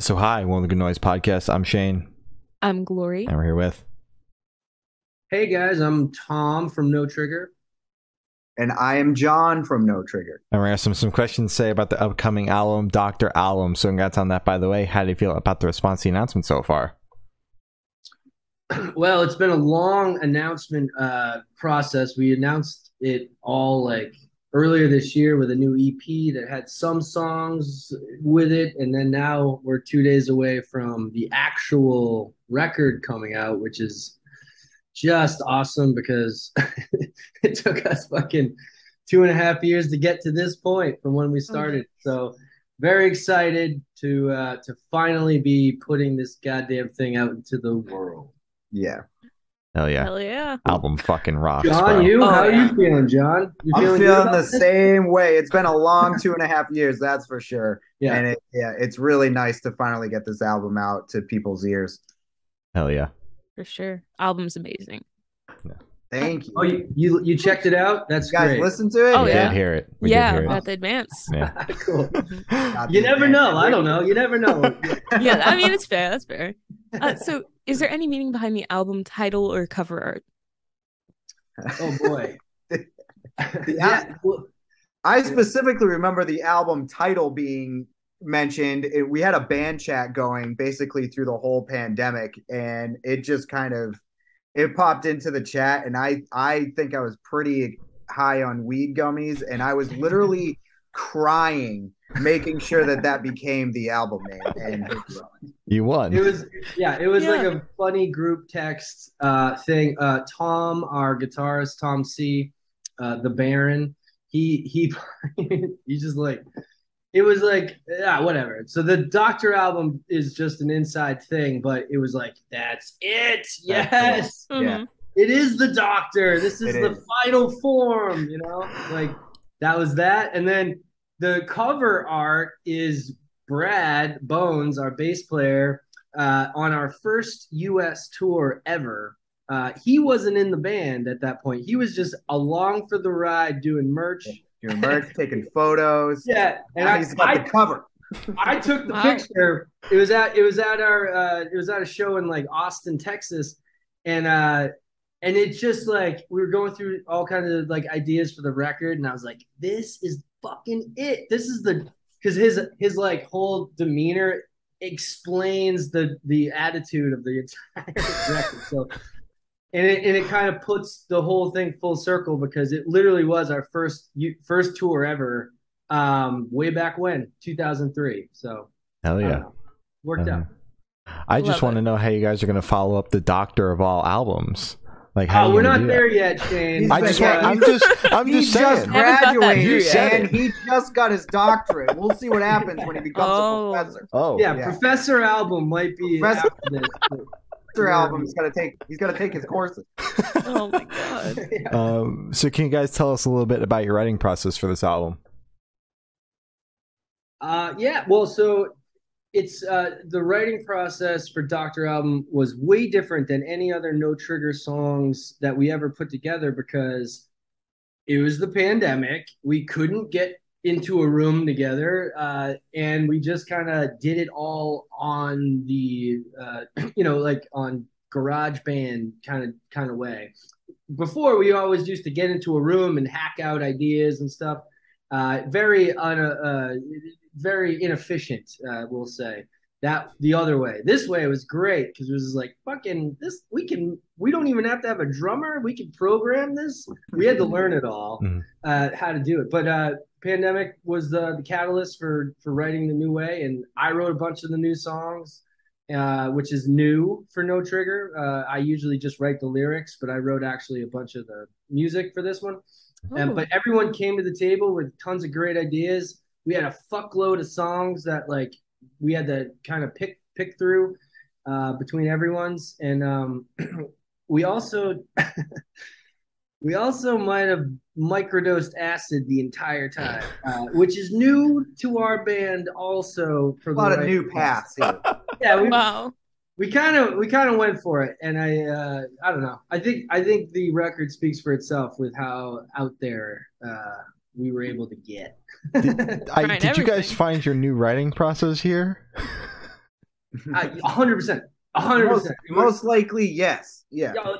So, hi, welcome to Good Noise Podcast. I'm Shane, I'm Glory. and we're here with. Hey guys, I'm Tom from No Trigger. And I am Jon from No Trigger. And we're going to have some, some questions to say about the upcoming album, Doctor Album. So, congrats on that, by the way. How do you feel about the response to the announcement so far? Well, it's been a long announcement uh, process. We announced it all like earlier this year with a new EP that had some songs with it, and then now we're two days away from the actual record coming out, which is just awesome because it took us fucking two and a half years to get to this point from when we started. So very excited to uh, to finally be putting this goddamn thing out into the world. Yeah. Hell yeah. Hell yeah. Album fucking rocks. Jon, bro. you Oh, how are yeah. you feeling, Jon? You I'm good feeling the this? same way. It's been a long two and a half years, that's for sure. Yeah. And it, yeah, it's really nice to finally get this album out to people's ears. Hell yeah. For sure. Album's amazing. Thank you. Oh, you, you you checked it out? That's you guys great. listen to it? Oh, we yeah. did hear it. We yeah, did hear at it. the advance. Yeah. cool. You never band. know. I don't know. You never know. yeah, I mean, it's fair. That's fair. Uh, so, is there any meaning behind the album title or cover art? oh boy. Yeah. I specifically remember the album title being mentioned. It, we had a band chat going basically through the whole pandemic, and it just kind of it popped into the chat, and I I think I was pretty high on weed gummies, and I was literally crying making sure that that became the album name. And You won. It was yeah, it was like a funny group text uh thing. Uh Tom, our guitarist, Tom C, uh the Baron, he he he just like it was like yeah, whatever. So the Doctor album is just an inside thing, but it was like that's it. Yes. Yeah. Mhm. It is the Doctor. This is It the is. final form, you know? Like that was that. And then the cover art is Brad Bones, our bass player, uh, on our first US tour ever. Uh, he wasn't in the band at that point. He was just along for the ride doing merch. doing merch, taking photos. Yeah, and Now I, he's got I, the cover. I took the picture. It was at it was at our uh, it was at a show in like Austin, Texas, and uh, and it's just like we were going through all kinds of like ideas for the record, and I was like, this is fucking it. This is the because his his like whole demeanor explains the the attitude of the entire record. So. And it, and it kind of puts the whole thing full circle because it literally was our first first tour ever um way back when 2003 so Hell I don't yeah. know. worked Uh, out I just want it. to know how you guys are going to follow up the Doctor of all albums. Like, how oh we're not do that? there yet shane I just want. I'm just. I'm he just just saying. Haven't got graduated and he just got his doctorate. We'll see what happens when he becomes Oh. a professor. Oh, yeah, yeah. professor album might be Professor- after this but- Professor album. He's gonna take. He's gonna take his courses. Oh my god. Yeah. Um, so can you guys tell us a little bit about your writing process for this album? Uh, yeah, well, so it's uh, the writing process for Doctor Album was way different than any other No Trigger songs that we ever put together because it was the pandemic. We couldn't get into a room together, uh, and we just kind of did it all on the, uh, you know, like on Garage Band kind of kind of way. Before we always used to get into a room and hack out ideas and stuff uh, very un, uh, very inefficient, uh, we'll say. That the other way. This way was great because it was like fucking this. We can. We don't even have to have a drummer. We can program this. We had to learn it all, Mhm. uh, how to do it. But uh, pandemic was the, the catalyst for for writing the new way, and I wrote a bunch of the new songs, uh, which is new for No Trigger. Uh, I usually just write the lyrics, but I wrote actually a bunch of the music for this one. Um, Ooh. but everyone came to the table with tons of great ideas. We had a fuckload of songs that like we had to kind of pick pick through uh, between everyone's, and um, we also we also might have microdosed acid the entire time, uh, which is new to our band. Also for A the lot of right new paths. Yeah, we, wow. we kind of we kind of went for it and i uh i don't know i think i think the record speaks for itself with how out there uh we were able to get I, did you guys find your new writing process here? A hundred percent. Hundred most, percent. most likely, yes. Yeah. No,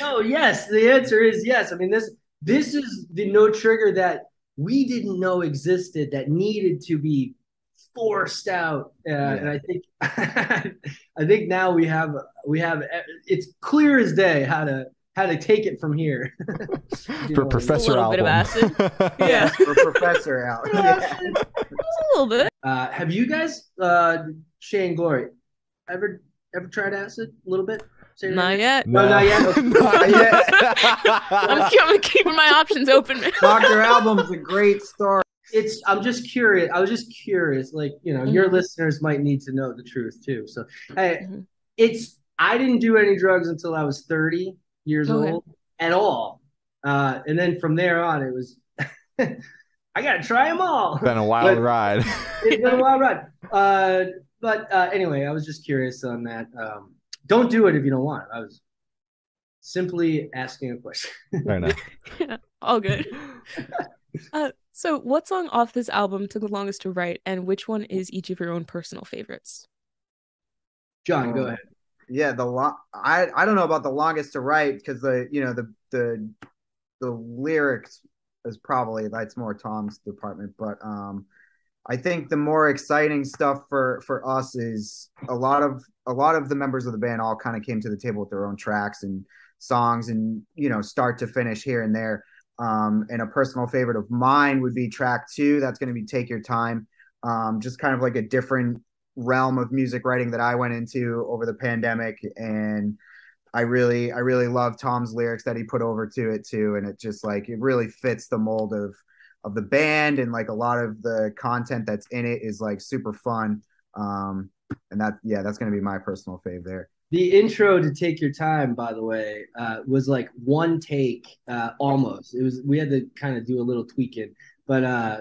no, yes. The answer is yes. I mean this this is the no trigger that we didn't know existed that needed to be forced out. Uh, And I think I think now we have we have it's clear as day how to how to take it from here. You For know, Professor little bit of album. Yeah. For Professor out. Yeah. a little bit. Uh, have you guys, uh, Shane Glory, ever ever tried acid a little bit? Say Not yet. No, not yet. Not yet. I'm, I'm keeping my options open. Dr. Album's a great start. It's. I'm just curious. I was just curious. Like you know, your Mhm. listeners might need to know the truth too. So, hey, Mhm. it's. I didn't do any drugs until I was 30 years Okay. old at all, uh, and then from there on, it was. I gotta try them all. Been a wild But- ride. it's been a wild ride. Uh, but uh, anyway, I was just curious on that. Um, don't do it if you don't want it. I was simply asking a question. Fair enough. All good. Uh, so, what song off this album took the longest to write, and which one is each of your own personal favorites? Jon, go ahead. Yeah, the I I don't know about the longest to write because the you know the the the lyrics is probably that's more Tom's department, but um I think the more exciting stuff for for us is a lot of a lot of the members of the band all kind of came to the table with their own tracks and songs and you know start to finish here and there. Um, and a personal favorite of mine would be track two. That's going to be Take Your Time. Um, just kind of like a different realm of music writing that I went into over the pandemic and I really I really love Tom's lyrics that he put over to it too and it just like it really fits the mold of of the band and like a lot of the content that's in it is like super fun um and that yeah that's going to be my personal fave there The intro to "Take Your Time," by the way, uh, was like one take, uh, almost. It was we had to kind of do a little tweaking, but uh,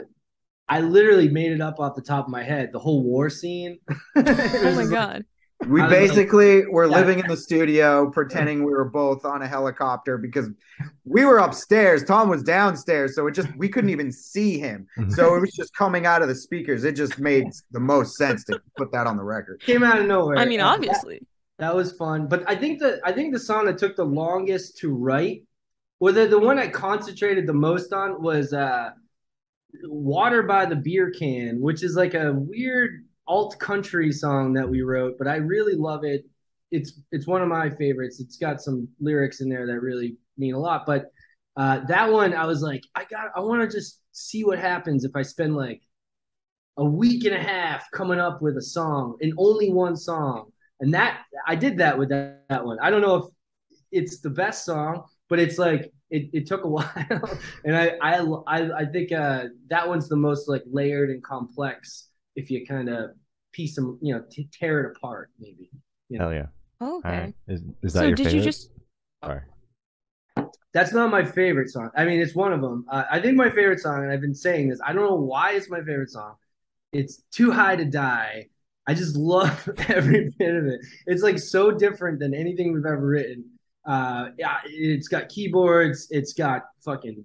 I literally made it up off the top of my head. The whole war scene. Oh my god. we I don't know. basically were Yeah. living in the studio pretending we were both on a helicopter because we were upstairs tom was downstairs so it just we couldn't even see him so it was just coming out of the speakers it just made the most sense to put that on the record Came out of nowhere. I mean, obviously. That was fun, but I think the I think the song that took the longest to write, or the the one I concentrated the most on was uh, "Water by the Beer Can," which is like a weird alt country song that we wrote, but I really love it. It's it's one of my favorites. It's got some lyrics in there that really mean a lot, but uh, that one I was like, I got I want to just see what happens if I spend like a week and a half coming up with a song and only one song and that I did that with that, that one. I don't know if it's the best song, but it's like it, it took a while, and I I I, I think uh, that one's the most like layered and complex if you kind of piece them, you know, t- tear it apart maybe. you Hell yeah. Oh, okay. right. Is, is that So, your did favorite? you just? Sorry. That's not my favorite song. I mean, it's one of them. Uh, I think my favorite song, and I've been saying this. I don't know why it's my favorite song. It's "Too High to Die." I just love every bit of it. It's like so different than anything we've ever written. Uh, yeah, it's got keyboards. It's got fucking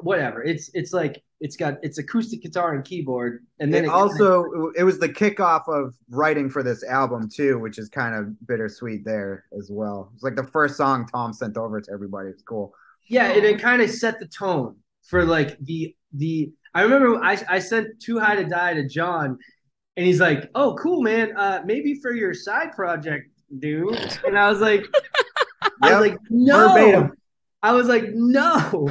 whatever. It's it's like it's got it's acoustic guitar and keyboard, and then and it also it was the kickoff of writing for this album too which is kind of bittersweet there as well it's like the first song tom sent over to everybody it's cool Yeah, and it kind of set the tone for like the the. I remember I I sent "Too High to Die" to Jon, and he's like, "Oh, cool, man. Uh, maybe for your side project, dude." And I was like, I Yep. was like, no. Verbatim. I was like, no.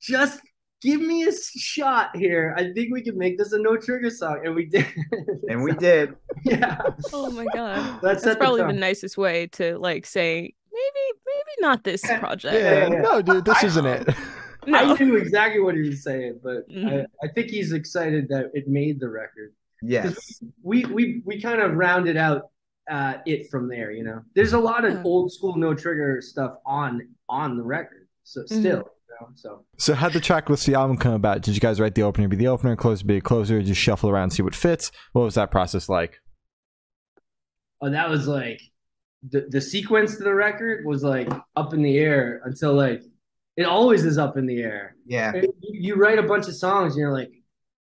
Just give me a shot here. I think we can make this a no trigger song, and we did. and we did yeah. Oh my god. That's, That's probably the nicest way to like say maybe maybe not this project. Yeah, yeah. no, dude, this I- isn't it. No. I knew exactly what he was saying, but Mhm. I, I think he's excited that it made the record. yes we we we kind of rounded out uh, it from there. You know, there's a lot of old school no trigger stuff on on the record. So Mm-hmm. still, you know, so So how'd the track list the album come about? Did you guys write the opener be the opener, closer be a closer, just shuffle around see what fits? What was that process like? oh, that was like the the sequence to the record was like up in the air until like it always is up in the air. yeah You, you write a bunch of songs and you're like,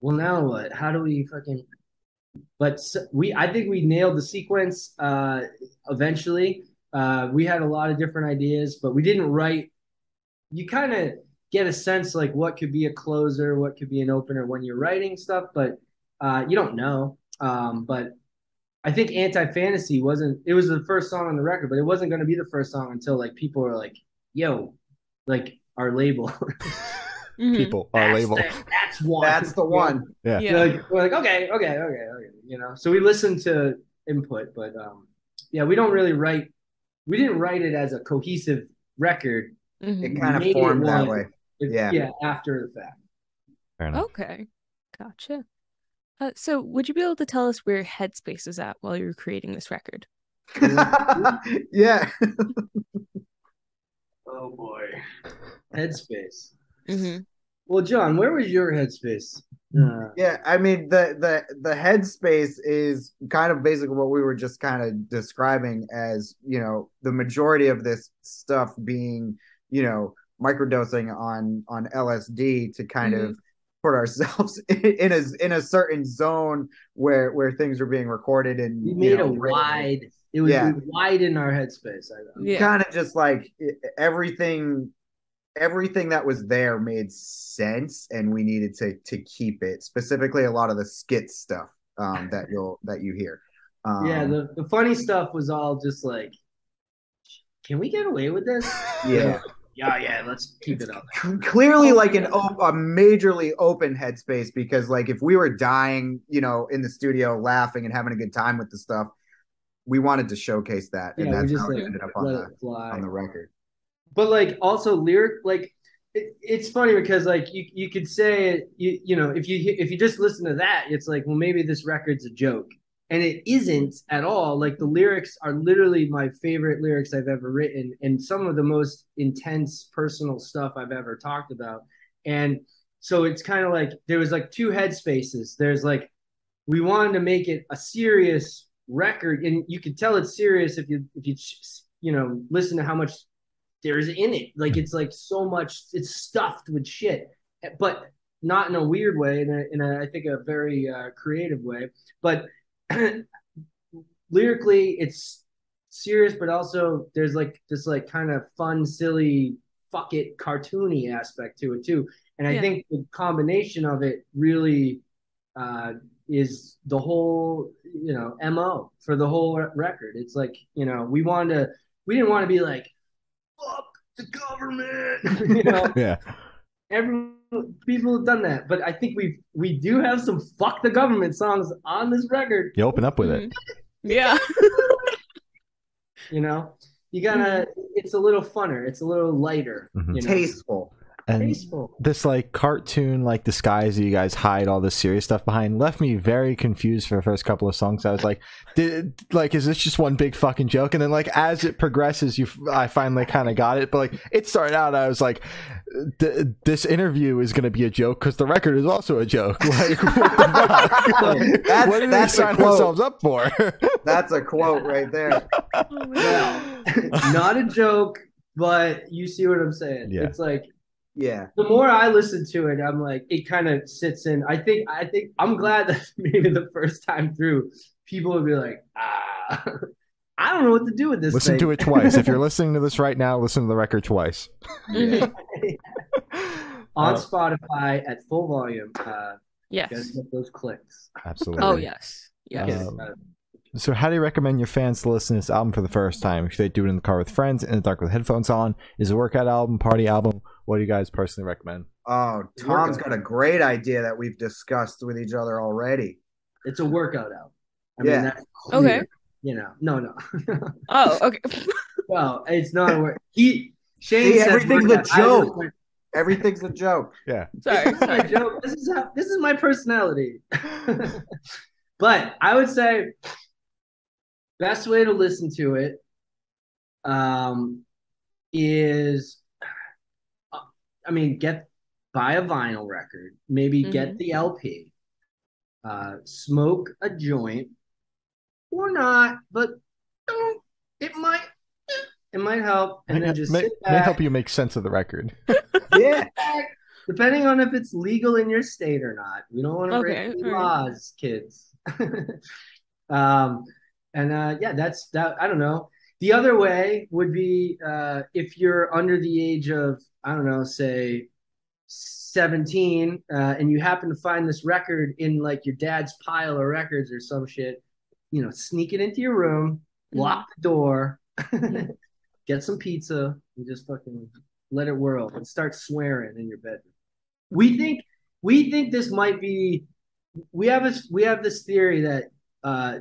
well, now what? How do we fucking but we I think we nailed the sequence uh, eventually. Uh, we had a lot of different ideas, but we didn't write. You kind of get a sense like what could be a closer, what could be an opener when you're writing stuff, but uh, you don't know. Um, but I think Anti Fantasy wasn't. It was the first song on the record, but it wasn't going to be the first song until like people were like, "Yo, like our label." Mhm. People, our That's label. the- that's one. That's the one. Yeah. Yeah. We're like, we're like, okay, okay, okay, okay. You know, so we listened to input, but um, yeah, we don't really write. We didn't write it as a cohesive record. Mhm. It kind of formed that way. It- Yeah. yeah, after the fact. Fair enough. Okay, gotcha. Uh, so, would you be able to tell us where Headspace was at while you were creating this record? yeah. Oh boy, headspace. hmm Well, Jon, where was your headspace? Uh, Yeah, I mean the the the headspace is kind of basically what we were just kind of describing as, you know, the majority of this stuff being, you know, microdosing on on LSD to kind of put ourselves in a in a certain zone where where things are being recorded and we you made know, a written. wide. It was Yeah. wide in our headspace. I. Yeah. kind of just like everything everything that was there made sense and we needed to to keep it specifically a lot of the skit stuff um that you'll that you hear. Um yeah, the, the funny stuff was all just like, can we get away with this? yeah. Yeah, yeah, let's keep it up. clearly like an op- a majorly open headspace because like if we were dying you know in the studio laughing and having a good time with the stuff we wanted to showcase that and Yeah, we that's how it like ended up on the on the record but like also lyric like it, it's funny because like you you could say you you know if you if you just listen to that it's like well maybe this record's a joke. And it isn't at all. Like the lyrics are literally my favorite lyrics I've ever written and some of the most intense personal stuff I've ever talked about. And so it's kind of like there was like two headspaces. There's like we wanted to make it a serious record. And you could tell it's serious if you if you you know listen to how much there's in it. Like it's like so much. It's stuffed with shit, but not in a weird way. In a, in a I think a very uh, creative way. But lyrically, it's serious, but also there's like this like kind of fun, silly, fuck it, cartoony aspect to it too. And I Yeah. think the combination of it really uh, is the whole you know mo for the whole record. It's like you know we wanted to. We didn't want to be like fuck the government. you know, Yeah. every people have done that, but I think we we do have some fuck the government songs on this record. You open up with it. Mhm. Yeah. You know, you gotta. It's a little funner. It's a little lighter. Mhm. You know, tasteful And tasteful. this like cartoon like disguise that you guys hide all this serious stuff behind left me very confused for the first couple of songs. I was like, did like is this just one big fucking joke? And then like as it progresses, you f- I finally kind of got it. But like it started out, I was like, th- this interview is gonna be a joke because the record is also a joke. Like what the fuck? Like, That's- what did we a sign quote. ourselves up for? that's a quote right there Oh my God. Well, not a joke, but you see what I'm saying. Yeah. It's like yeah the more I listen to it, I'm like, it kind of sits in. I think, I think, I'm glad that maybe the first time through, people would be like, ah, I don't know what to do with this. listen thing. to it twice. If you're listening to this right now, listen to the record twice. Mhm. on Uh, Spotify at full volume. Uh, guys Yes. get those clicks. absolutely. Oh yes. Yes. Yes. Um, Uh, So, how do you recommend your fans to listen to this album for the first time? Should they do it in the car with friends, in the dark with headphones on? Is it a workout album, party album? What do you guys personally recommend? oh tom's got a great idea that we've discussed with each other already it's a workout album. I Yeah. mean, that's Okay. You know, no, no. Oh, okay. well, it's not a work. He Shane See, says everything's a workout. I joke. went, everything's a joke Yeah. Sorry. This is my Sorry. joke. This is how. This is my personality. but I would say best way to listen to it um, is, I mean, get buy a vinyl record, maybe get Mhm. the LP, uh, smoke a joint, or not, but uh, it might. It might help, and may, then just may- sit may help you make sense of the record. yeah Depending on if it's legal in your state or not. We don't want to Okay, break any all right. laws, kids. um, and uh, yeah, that's that. I don't know. The other way would be uh, if you're under the age of I don't know, say 17, uh, and you happen to find this record in like your dad's pile of records or some shit. You know, sneak it into your room, lock the door, get some pizza, and just fucking let it whirl and start swearing in your bedroom. We think we think this might be we have this we have this theory that uh,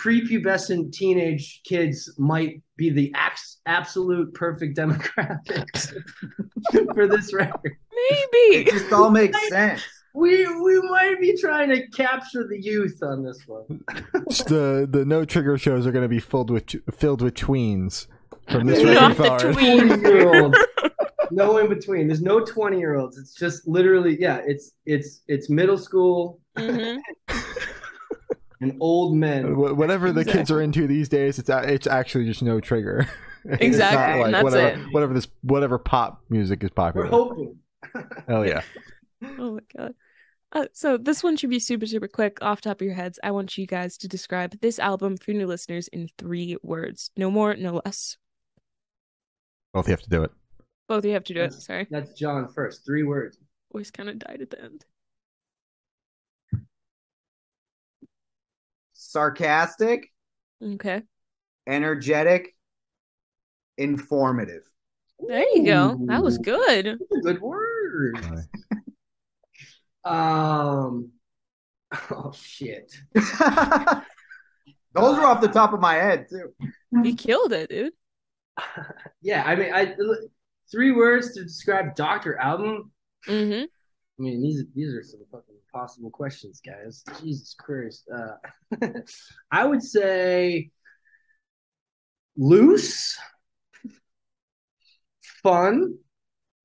prepubescent teenage kids might be the ax- absolute perfect demographics for this record. Maybe. It just all makes sense. We we might be trying to capture the youth on this one. The the no trigger shows are going to be filled with filled with tweens from this Not record the forward. tween. 20 year olds. No in between. There's no 20 year olds. It's just literally, yeah, it's it's it's middle school Mhm. and old men. Wh- Whatever the kids are into these days, it's it's actually just no trigger. Exactly, not and that's whatever, it. whatever this whatever pop music is popular. We're hoping. Hell yeah! Oh my god. Uh, so this one should be super super quick off top of your heads. I want you guys to describe this album for new listeners in three words. No more, no less. Both you have to do it. Both you have to do it. Sorry. That's Jon first. Three words. Voice kind of died at the end. Sarcastic, Okay. energetic, informative. There you go. That was good. That's a good word. Um. Oh shit. Those are off the top of my head too. You killed it, dude. Yeah, I mean, I three words to describe Doctor Album. Mm-hmm. I mean, these these are some fucking impossible questions, guys. Jesus Christ. Uh, I would say loose, fun,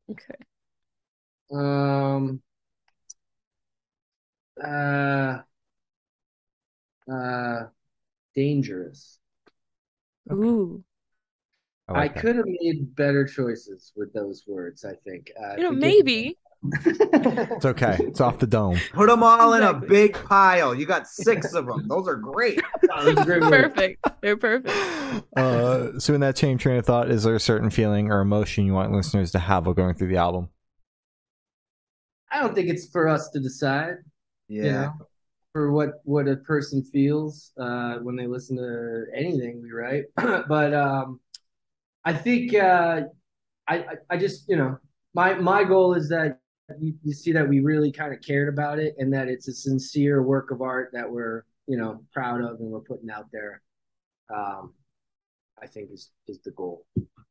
Okay. um, uh, uh, dangerous. Ooh. I, I, like that. could have made better choices with those words. I think. Uh, You know, forgive maybe. Me. It's okay. It's off the dome. Put them all in a big pile. You got six of them. Those are great. Oh, those are great. Perfect. They're perfect. Uh, so in that same train of thought, is there a certain feeling or emotion you want listeners to have while going through the album? I don't think it's for us to decide. Yeah. you know, for what what a person feels uh, when they listen to anything we write. but um, I think uh, I, I I just you know my my goal is that you, you see that we really kind of cared about it and that it's a sincere work of art that we're you know proud of and we're putting out there. Um, I think is is the goal.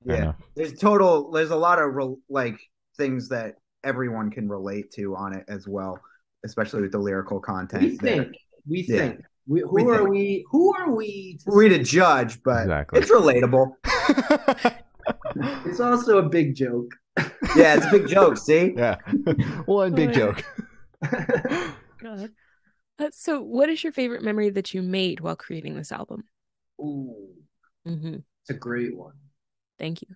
Yeah. There's total. There's a lot of re- like things that everyone can relate to on it as well, especially with the lyrical content. We there. think we Yeah. think we, who We are think. we? Who are we? To we to judge, but Exactly. it's relatable. It's also a big joke. Yeah, it's a big joke. See, yeah. One big joke. God. Uh, so, what is your favorite memory that you made while creating this album? Ooh, Mm-hmm. it's a great one. Thank you.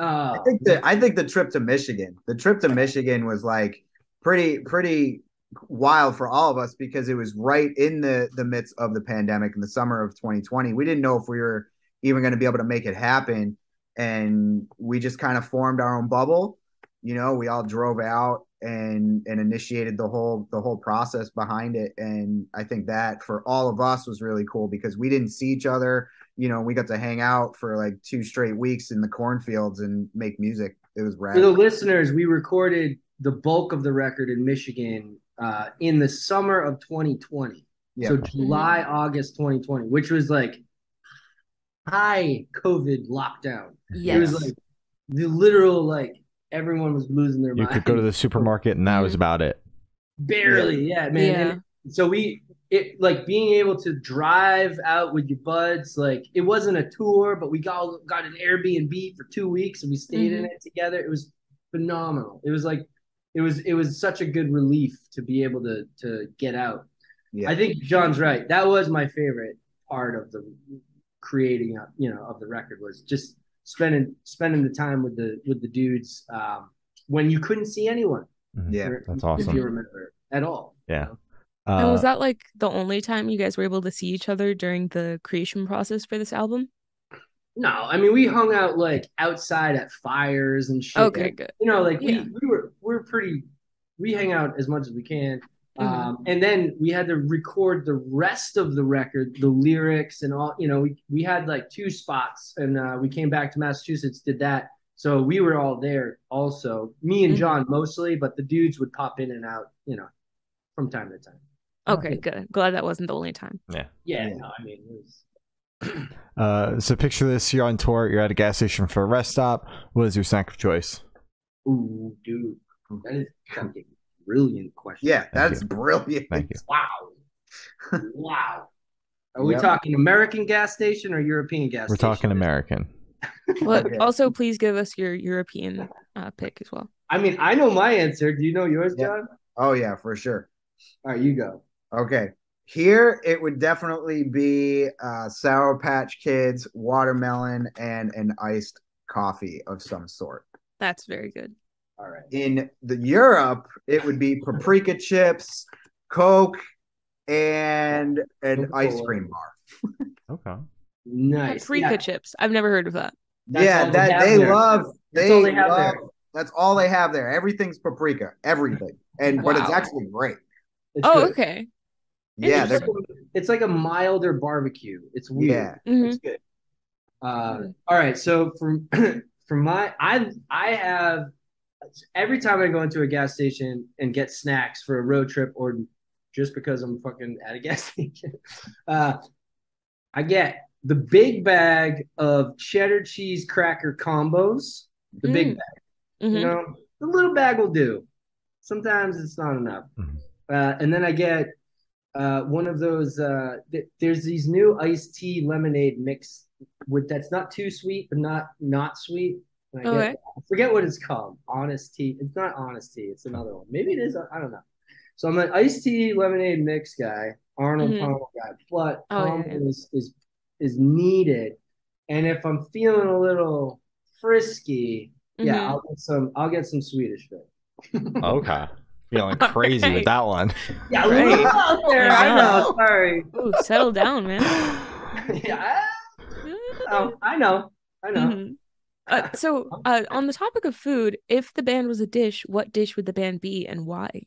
Uh, I think the I think the trip to Michigan, the trip to Michigan was like pretty pretty wild for all of us because it was right in the the midst of the pandemic in the summer of 2020. We didn't know if we were even going to be able to make it happen, and we just kind of formed our own bubble. You know, we all drove out and and initiated the whole the whole process behind it, and I think that for all of us was really cool because we didn't see each other you know, we got to hang out for like two straight weeks in the cornfields and make music. It was rad. for the listeners, we recorded the bulk of the record in Michigan uh, in the summer of 2020. Yeah. So July, August 2020, which was like high COVID lockdown. It was like the literal like everyone was losing their You mind. could go to the supermarket and that was about it. barely, yeah, man. Yeah. So we it like being able to drive out with your buds, like it wasn't a tour, but we got got an Airbnb for two weeks and we stayed in mm-hmm. it together. It was phenomenal. It was like it was it was such a good relief to be able to to get out. Yeah. I think Jon's right. That was my favorite part of the creating up, you know of the record was just spending spending the time with the with the dudes um, when you couldn't see anyone. Mhm. Yeah, Or- that's awesome. If you remember at all. Yeah. and was Uh, that like the only time you guys were able to see each other during the creation process for this album? No, I mean we hung out like outside at fires and shit. Okay, good. You know, like Yeah. we, we were we're pretty we hang out as much as we can. Mhm. Um, and then we had to record the rest of the record, the lyrics and all. You know, we we had like two spots, and uh, we came back to Massachusetts, did that. So we were all there, also me and Mhm. Jon mostly, but the dudes would pop in and out, you know, from time to time. Okay, good. Glad that wasn't the only time. Yeah, Yeah. no, I mean, it was, uh, so picture this: you're on tour, you're at a gas station for a rest stop. What is your snack of choice? ooh, dude, that is fucking brilliant question. Yeah, Thank that's you. brilliant. Thank you. Wow. wow. Are we Yep. talking American gas station or European gas station? We're station? talking American. But Okay. also, please give us your European uh, pick as well. I mean, I know my answer. Do you know yours, Yeah. Jon? Oh yeah, for sure. All right, you go. Okay. Here it would definitely be uh, Sour Patch Kids, watermelon, and an iced coffee of some sort. That's very good. All right. In the Europe, it would be paprika chips, Coke, and an Coca-Cola. ice cream bar. Okay. Nice. Paprika Yeah, chips. I've never heard of that. that's yeah, that have they there. love. That's they all they have love. there. That's all they have there. Everything's paprika. Everything, and but it's actually great. It's Oh, good. okay. Yeah, It's like, a, it's like a milder barbecue. It's weird. yeah. hmm It's good. Uh, all right. So from from my I I have every time I go into a gas station and get snacks for a road trip or just because I'm fucking at a gas station, uh, I get the big bag of cheddar cheese cracker combos. The big Mm. bag, hmm you know, the little bag will do. Sometimes it's not enough. Mhm. Uh, and then I get uh, one of those. Uh, th- there's these new iced tea lemonade mix with that's not too sweet but not not sweet. And I, get, Okay. I forget what it's called. Honest tea. It's not honest tea. It's another one. Maybe it is. I don't know. So I'm an iced tea lemonade mix guy, Arnold Mhm. Palmer guy, but Oh, yeah, Palmer yeah. is, is is needed. And if I'm feeling a little frisky, yeah, Mhm. I'll get some. I'll get some Swedish fish. Okay. Feeling All crazy right. with that one. Yeah, a Right. little out there. I know. Sorry. Ooh, settle down, man. yeah, oh, I know. I know. Mhm. Uh, so, uh, on the topic of food, if the band was a dish, what dish would the band be and why?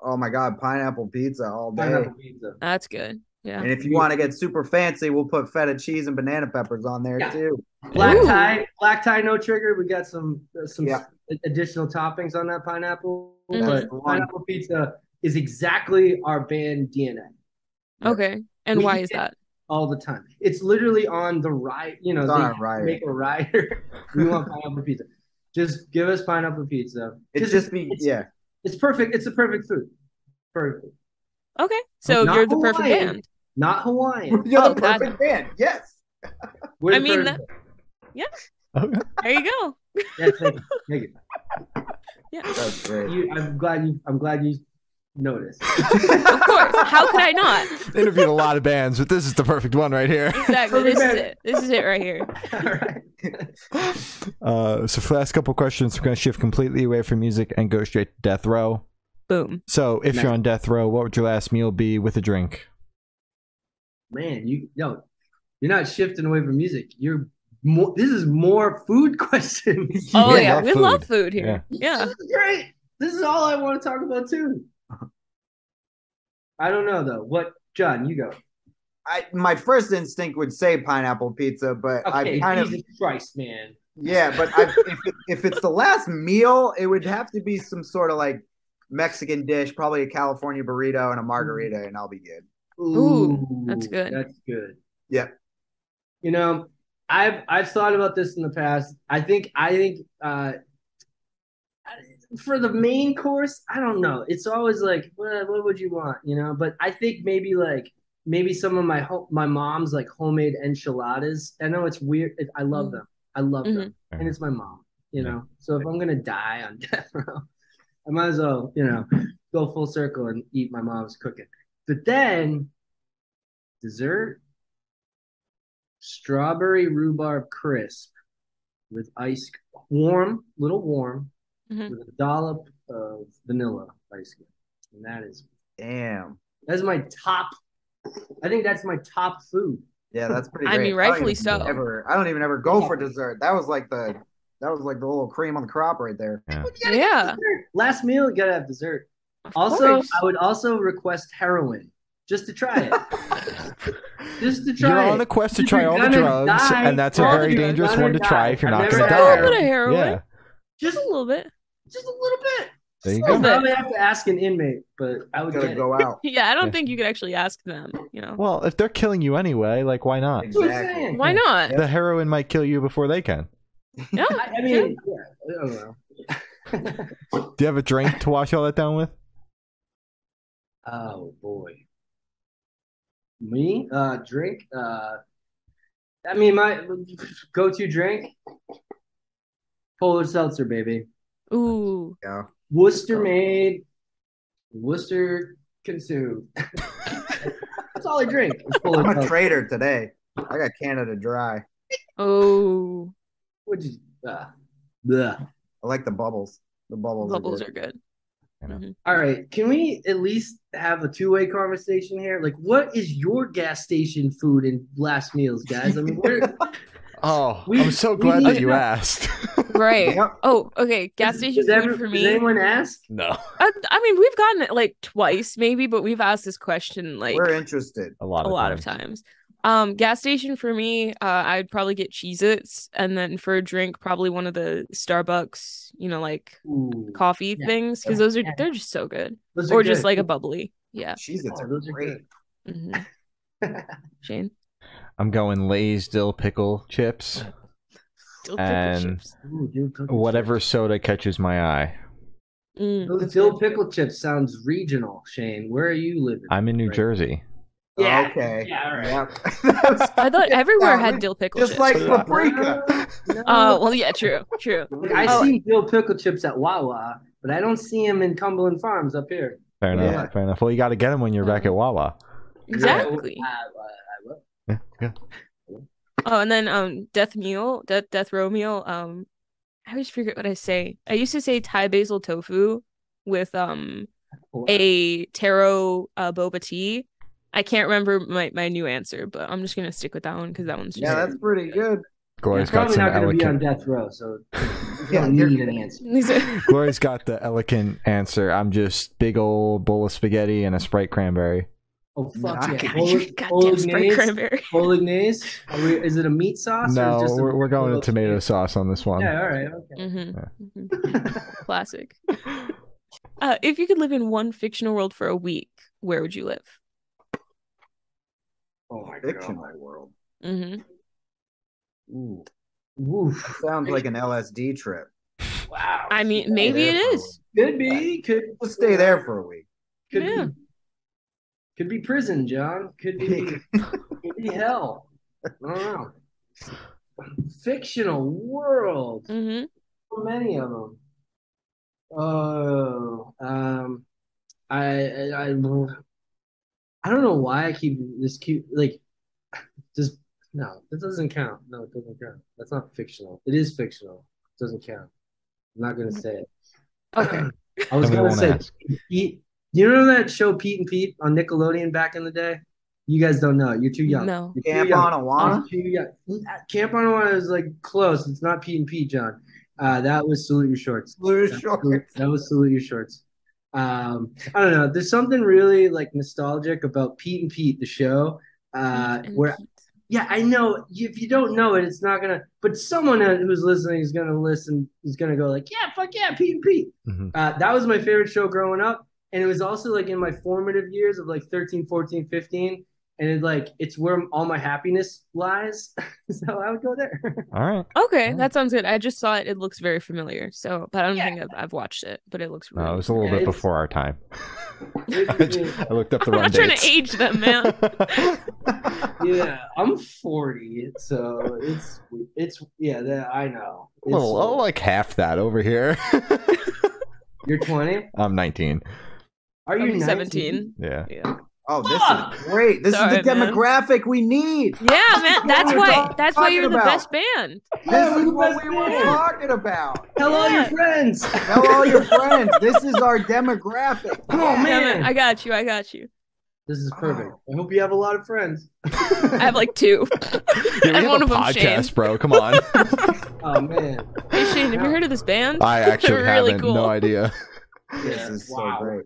Oh my God, pineapple pizza all day. Pineapple pizza. That's good. Yeah. And if you want to get super fancy, we'll put feta cheese and banana peppers on there Yeah. too. Black Ooh. tie, black tie, no trigger. We got some uh, some Yeah. additional toppings on that pineapple, Mhm. but pineapple pizza is exactly our band DNA Okay. And We why is that? All the time. It's literally on the right. You know, It's they a rider. make a rider. we want pineapple pizza. Just give us pineapple pizza. It's 'Cause just be it's, yeah. It's perfect. It's the perfect food. Perfect. Okay. So you're the perfect band. Not Hawaiian. You're Oh, the that- perfect band. Yes. We're I mean, perfect that- Okay. There you go. Yeah, thank you. Thank you. Yeah. That's great. You, I'm glad you. I'm glad you noticed. Of course. How could I not? Interviewed a lot of bands, but this is the perfect one right here. Exactly. Perfect This is it. This is it right here. All right. Uh, so for the last couple questions, we're going to shift completely away from music and go straight to death row. Boom. So if Nice. you're on death row, what would your last meal be with a drink? Man, you no, you're not shifting away from music. You're more. This is more food questions. Oh Yeah, yeah, love we food. love food here. Yeah. This is great. This is all I want to talk about too. I don't know though. What, Jon? You go. I my first instinct would say pineapple pizza, but Okay, I kind of Jesus Christ, man. yeah. But I, if it, if it's the last meal, it would have to be some sort of like Mexican dish, probably a California burrito and a margarita, and I'll be good. Ooh, that's good. That's good. Yeah. You know, I've I've thought about this in the past. I think I think uh for the main course, I don't know. It's always like, well, what would you want, you know? But I think maybe like maybe some of my ho- my mom's like homemade enchiladas. I know it's weird. It, I love Mm. them. I love them, Mhm. and it's my mom. You know, so if I'm gonna die on death row, I might as well, you know, go full circle and eat my mom's cooking. But then dessert, strawberry rhubarb crisp with ice, warm, little warm, Mhm. with a dollop of vanilla ice cream, and that is Damn. That's my top. I think that's my top food. Yeah, that's pretty. I mean, rightfully even so. Ever, I don't even ever go for dessert. That was like the that was like the little cream on the crop right there. You Yeah. Last meal, you gotta have dessert. Of Also, course. I would also request heroin just to try it. just to try You're it. on a quest to try you're all the drugs, die, and that's a very dangerous gonna one to try if you're I've not going to had a die. little bit of heroin. Yeah, just a little bit. Just a little bit. there you Just go. I bit. would have to ask an inmate, but I would Gotta get go it. out. Yeah, I don't Yeah. think you could actually ask them. You know, Well, if they're killing you anyway, like why not? That's what I'm Exactly. why not? The heroin might kill you before they can. Yeah, I, I mean, yeah, I don't know. Do you have a drink to wash all that down with? oh boy, me uh drink uh, I mean my go-to drink, Polar Seltzer, baby. Ooh, Yeah. Worcester made, Worcester consumed. That's all I drink. is Polar I'm a Seltzer. trader today. I got Canada Dry. oh, What'd you? Uh, bleh. I like the bubbles. The bubbles. bubbles are are good. You know. Mhm. All right, can we at least have a two-way conversation here? Like, what is your gas station food and last meals, guys? I mean, where, Oh, We- I'm so glad that you to- ask. Right. Yep. Oh, okay. Gas station food every- for does me. anyone ask? no, I, I mean, we've gotten it like twice, maybe, but we've asked this question like We're interested. a lot a of lot of times. Um, gas station for me, uh, I'd probably get Cheez-Its, and then for a drink, probably one of the Starbucks, you know, like Ooh, coffee Yeah. things, because Yeah. those are Yeah. they're just so good, those are or just good. like a bubbly. Yeah. Cheez Its Oh, are those great. good. hmm Shane, I'm going Lay's dill pickle chips, Dill pickle And- chips. Ooh, dill pickle whatever chips. soda catches my eye. Mm, Those dill good. pickle chips sounds regional. Shane, where are you living? I'm in New Right. Jersey. Yeah. Okay. Yeah, all right. Yep. I thought everywhere Yeah, had dill pickle Just chips. like So did paprika. No. Oh well, yeah, true, true. Like, I Oh. see dill pickle chips at Wawa, but I don't see them in Cumberland Farms up here. Fair enough. Yeah. Fair enough. Well, you got to get them when you're back at Wawa. Exactly. I, I, I will. Yeah, yeah. Oh, and then um, death meal, death death row meal. Um, I always forget what I say. I used to say Thai basil tofu with um a taro uh, boba tea. I can't remember my, my new answer, but I'm just gonna stick with that one because that one's just Yeah, that's pretty good. Gloria's It's got probably some not going to be on death row, so you Yeah, don't need an answer. These are- Gloria's got the elegant answer. I'm just big old bowl of spaghetti and a Sprite cranberry. Oh fuck Nice. yeah! God, you're Bolo- goddamn cranberry. Bolognese? Are we, is it a meat sauce? No, or just a we're, we're going to Bolo- tomato sauce on this one. Yeah, all right, okay. hmm Classic. Uh, if you could live in one fictional world for a week, where would you live? Oh my Fictional god! world. hmm Ooh. Woof. Sounds like an LSD trip. Wow. I mean, maybe it there for a is. could be. Could We'll stay there for a week. Could Yeah. be. Could be prison, Jon. Could be. could be hell. I don't know. Fictional world. hmm So many of them. Oh, um, I, I, I, I don't know why I keep this cute. Like, just no, that doesn't count. No, it doesn't count. That's not fictional. It is fictional. It doesn't count. I'm not gonna say it. Okay. I was And we gonna won't say ask. Pete. You know that show Pete and Pete on Nickelodeon back in the day? You guys don't know. You're too young. No. You're too Camp young. on Awana? You're too young. Camp Anawana is like close. It's not Pete and Pete, Jon. Uh, that was Salute Your Shorts. Blue That was shorts. Salute- That was Salute Your Shorts. Um, I don't know. There's something really like nostalgic about Pete and Pete, the show. Uh, And where Pete. yeah, I know if you don't know it, it's not gonna. But someone who's listening is gonna listen. Is gonna go like, yeah, fuck yeah, Pete and Pete. Mhm. Uh, that was my favorite show growing up, and it was also like in my formative years of like 13, 14, 15. And it like it's where all my happiness lies. so I would go there. All right. Okay, Yeah. that sounds good. I just saw it. It looks very familiar. So, but I don't Yeah. think I've, I've watched it. But it looks. Really No, it was a little Yeah, bit it's- before our time. I looked up the I'm run not trying to age them, man. yeah, I'm 40, so it's it's yeah. That I know. It's, Well, oh, like half that over here. you're 20. I'm 19. Are you 17. Yeah. Yeah. Oh, this Fuck! is great. This Sorry, is the man. demographic we need. Yeah, man. That's why. That's why you're talking the best band. Yeah, This we're is the what best we were band. talking about. Tell all your friends. Tell all your friends. This is our demographic. Come on, Yeah, man. I got you. I got you. This is perfect. I hope you have a lot of friends. I have like two. Yeah, we and have one a of them Shane. bro. Come on. Oh man. Hey Shane, have you heard of this band? I actually They're really haven't. cool. No idea. This is Wow. so great.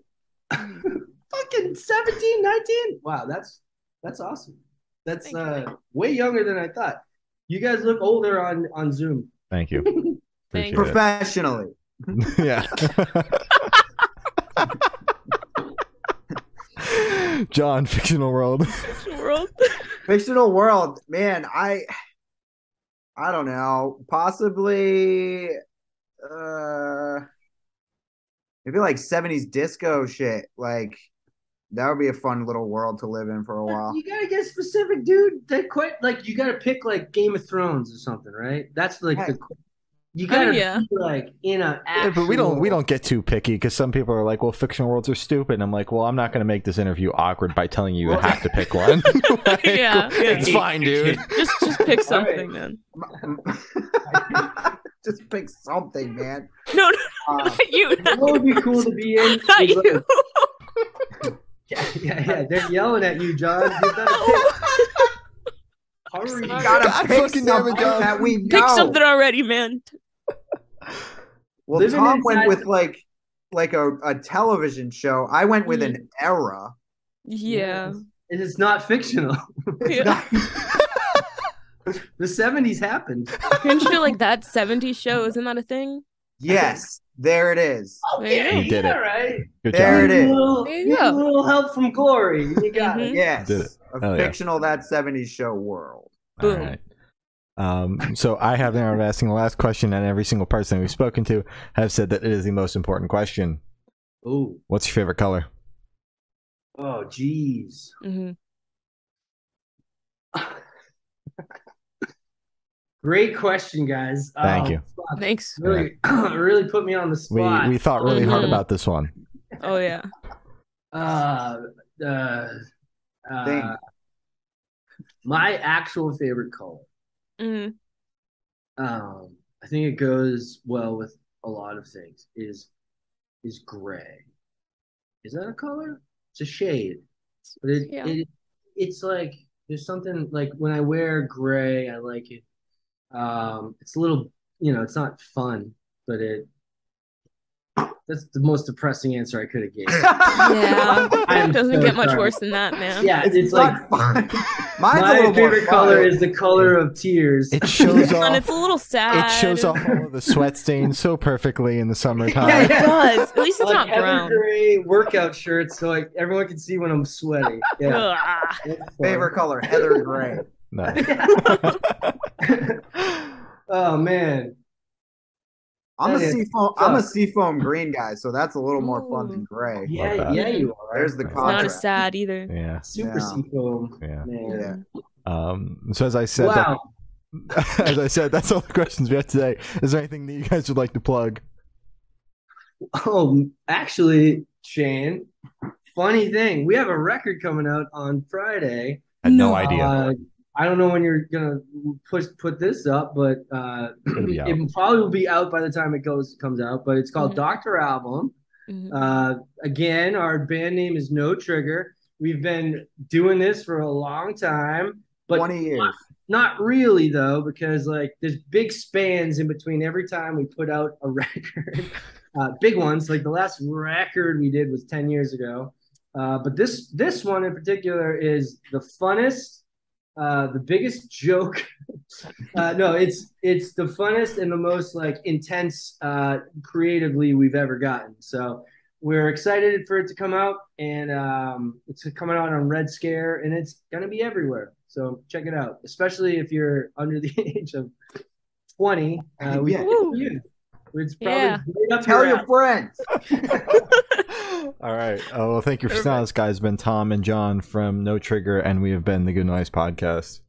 Fucking 17, 19? Wow, that's that's awesome. That's Thank uh you. way younger than I thought. You guys look older on on Zoom. Thank you. Thank Appreciate Professionally. yeah. Jon, fictional world. Fictional World. Fictional world, man, I I don't know. Possibly uh maybe like 70s disco shit. Like that would be a fun little world to live in for a while. You gotta get specific, dude. That quite like you gotta pick like Game of Thrones or something, right? That's like the you oh, gotta Oh, yeah. be like in a Yeah, but we don't we don't get too picky because some people are like, well, fictional worlds are stupid. And I'm like, well, I'm not going to make this interview awkward by telling you you have to pick one. Like, Yeah, yeah. it's fine, dude. Just just pick All something then. Just pick something, man. No, no, Uh, not you. What would be cool to be in? Not you. like- yeah, yeah, yeah. They're yelling at you, Jon. You better pick. Hurry. you gotta God pick fucking damn it, something Jon. that we know. Pick something already, man. Well, Living Tom went with like like a, a television show. I went with an era. Yeah. And it's not fictional. Yeah. The 70s happened. Didn't you feel like that 70s show? Isn't that a thing? Yes, there it is. Okay, You did it. right. Good There job. it is. A little, There you get a go. little help from Glory. You got Mhm. it. Yes, Did it. a Hell yeah. fictional that 70s show world. Boom. right. Um, so I have now asking the last question, and every single person we've spoken to have said that it is the most important question. Oh, What's your favorite color? oh, jeez. hmm Great question, guys. Thank Um, you. fuck, Thanks. Really, really put me on the spot. we thought really hard Mhm. about this one. Oh yeah. Uh, uh, uh, my actual favorite color. hmm Um, I think it goes well with a lot of things. Is is gray? Is that a color? It's a shade, but it, Yeah. it it's like there's something like when I wear gray, I like it. Um, it's a little, you know, it's not fun, but it. That's the most depressing answer I could have given. Yeah. It doesn't so get much sorry. worse than that, man. Yeah, it's, It's, like fun. My favorite color is the color of tears. It shows And off. it's a little sad. It shows off all of the sweat stains so perfectly in the summertime. Yeah, It does. At least it's like not heather brown. gray workout shirts, so like everyone can see when I'm sweaty. Yeah, Ugh. that's fun. Favorite color, heather gray. No. oh man, I'm a That is seafoam. I'm a seafoam green guy, so that's a little more fun than gray. yeah, that. yeah, you are. There's the It's It's not contrast. as sad either. yeah. super Yeah. seafoam. Yeah. Man. Yeah. Um, so as I said, Wow. that, as I said, that's all the questions we have today. Is there anything that you guys would like to plug? Oh, actually, Shane, funny thing, we have a record coming out on Friday. I had no, No. idea. Uh, I don't know when you're gonna push put this up, but uh, gonna be out. it probably will be out by the time it goes comes out. But it's called Mhm. Doctor Album. Mhm. Uh, again, our band name is No Trigger. We've been doing this for a long time, but 20 years. not really though, because like there's big spans in between every time we put out a record. uh, big ones, like the last record we did was 10 years ago. Uh, but this this one in particular is the funnest, uh, the biggest joke. uh, no, it's it's the funnest and the most like intense uh, creatively we've ever gotten. So we're excited for it to come out, and um, it's coming out on Red Scare, and it's gonna be everywhere. So check it out, especially if you're under the age of 20. Uh, we Yeah. Woo. It's probably Yeah. right up Tell your your friends. all right. Oh, well, thank you for with us, guys. It's been Tom and Jon from No Trigger, and we have been the Good Noise Podcast.